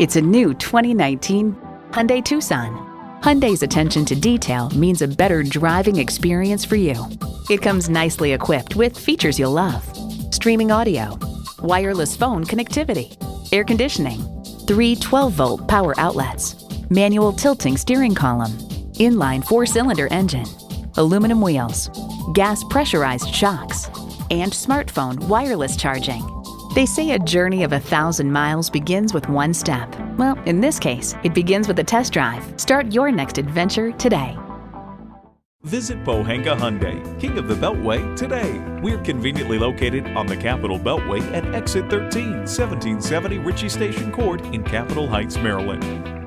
It's a new 2019 Hyundai Tucson. Hyundai's attention to detail means a better driving experience for you. It comes nicely equipped with features you'll love. Streaming audio, wireless phone connectivity, air conditioning, three 12-volt power outlets, manual tilting steering column, inline four-cylinder engine, aluminum wheels, gas pressurized shocks, and smartphone wireless charging. They say a journey of a thousand miles begins with one step. Well, in this case, it begins with a test drive. Start your next adventure today. Visit Pohanka Hyundai, King of the Beltway, today. We're conveniently located on the Capitol Beltway at exit 13, 1770 Ritchie Station Court in Capitol Heights, Maryland.